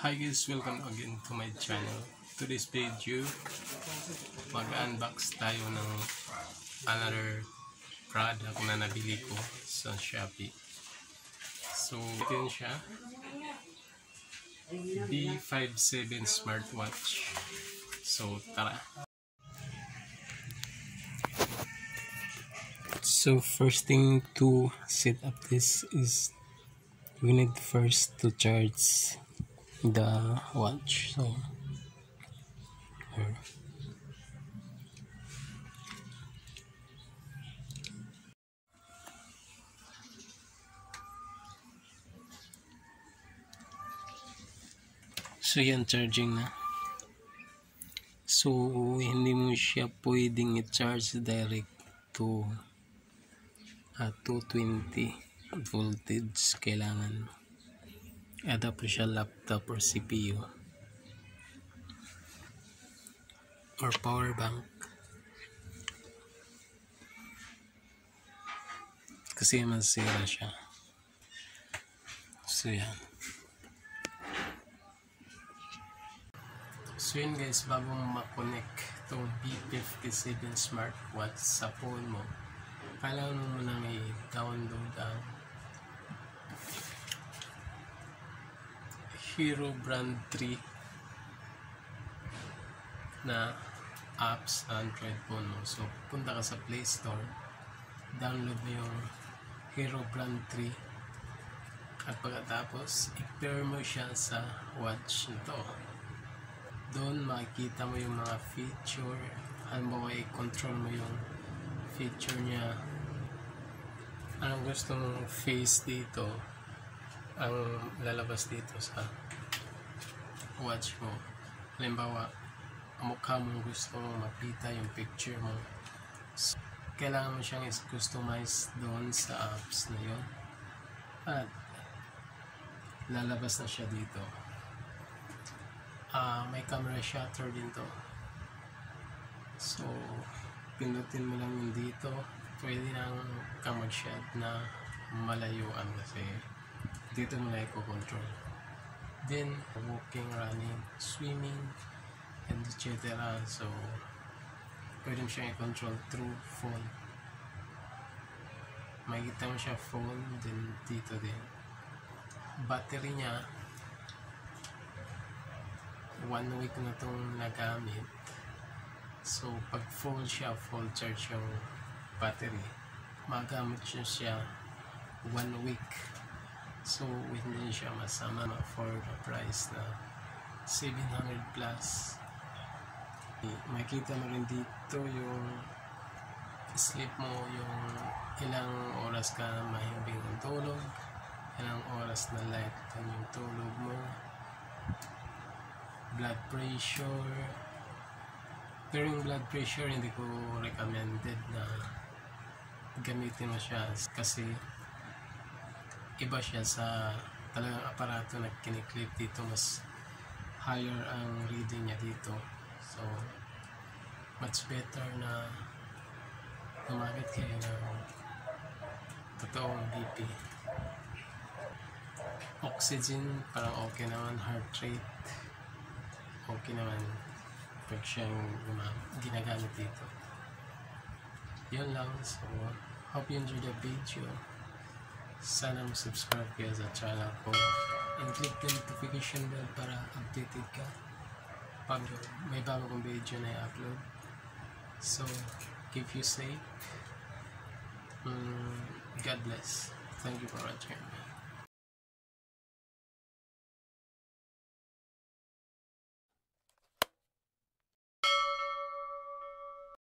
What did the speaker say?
Hi guys, welcome again to my channel. Today's video, mag-unbox tayo ng another product na nabili ko sa Shopee. So, ito yun siya. B57 smartwatch. So, tara. So, first thing to set up this is we need first to charge the watch so. Here. so yan charging na. So hindi mo siya pwedeng i-charge direct to uh, 220 voltage kailangan adapt siya laptop or CPU or power bank. Kasi masira siya. So yan. So yun guys bago makonect itong B57 smartwatch sa phone mo kailangan mo munang i-download ang Hero Brand 3 na apps Android phone mo. So, punta ka sa Play Store, download mo yung Hero Brand 3 at pagkatapos, i-pair mo siya sa watch nito. Doon makikita mo yung mga feature, halimbawa i-control mo yung feature niya anong gusto mong face dito ang lalabas dito sa watch mo halimbawa mukha mo gusto mong makita yung picture mo. So, kailangan mo siyang customize doon sa apps na yun. At lalabas na siya dito. Uh, may camera shutter din to. So pindutin mo lang yung dito. Pwede nang ka mag-shot na malayuan kasi dito na i-control then walking, running, swimming and etc so pwede mo siyang i-control through phone. Makikita mo siya phone then dito din. Battery niya one week na itong nagamit. So pag full siya full charge yung battery magamit siya siya one week so hindi siya masama for the price na 700 plus. Makita mo rin dito yung sleep mo yung ilang oras ka mahimbing ang tulog ilang oras na light yung tulog mo blood pressure. Pero yung blood pressure hindi ko recommended na gamitin mo siya kasi iba siya sa talagang aparato na kiniklip dito. Mas higher ang reading niya dito. So much better na gumamit kayo ng totoong BP oxygen parang okay naman. Heart rate okay naman. Pag siyang ginagamit dito. Yun lang. So hope you enjoyed the video sana mag-subscribe kayo sa channel ko. And click the notification bell para updated ka pag may bago kong video na i-upload. So keep you safe. Um, God bless. Thank you for watching